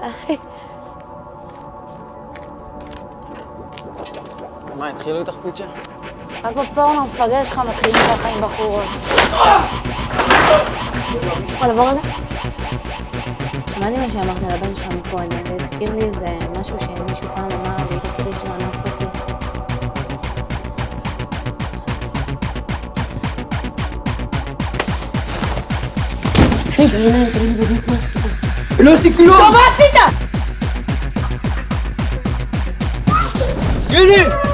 מה, התחילו איתך פיצ'ה? רק בפורנו המפגר שלך מתחילים ככה עם בחורות. יכול לבוא רגע? שמעתי מה שאמרת לבן שלך מקודם, זה הזכיר לי איזה משהו שמישהו פעם אמר לי תוך כדי שהוא אנס אותי. תסתכלי בעיניים, תגידי בדיוק מה עשית. ¡El osticulón! ¡Mamacita! ¡Viene!